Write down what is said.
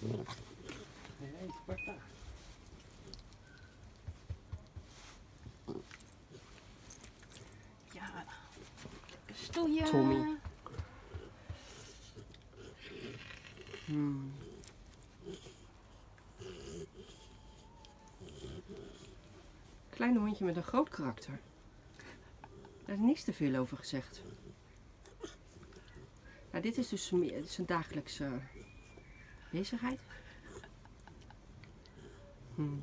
Nee, Sparta. Ja. Stoeien. Tommy. Hmm. Klein hondje met een groot karakter. Daar is niks te veel over gezegd. Nou, dit is dus zijn dagelijkse bezigheid. Hmm.